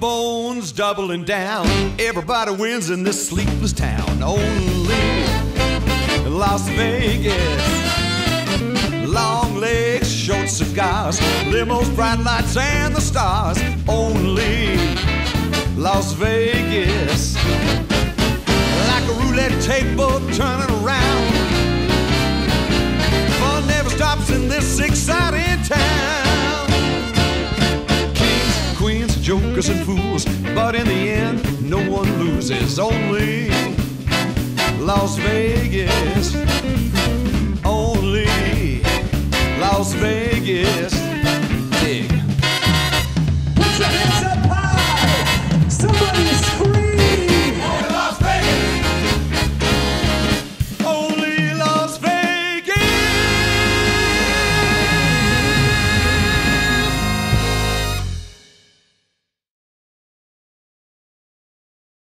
one's doubling down. Everybody wins in this sleepless town. Only Las Vegas. Long legs, short cigars, limos, bright lights, and the stars. Only Las Vegas. Like a roulette table turning around. Jokers, and fools. But in the end, no one loses. Only Las Vegas. Only Las Vegas.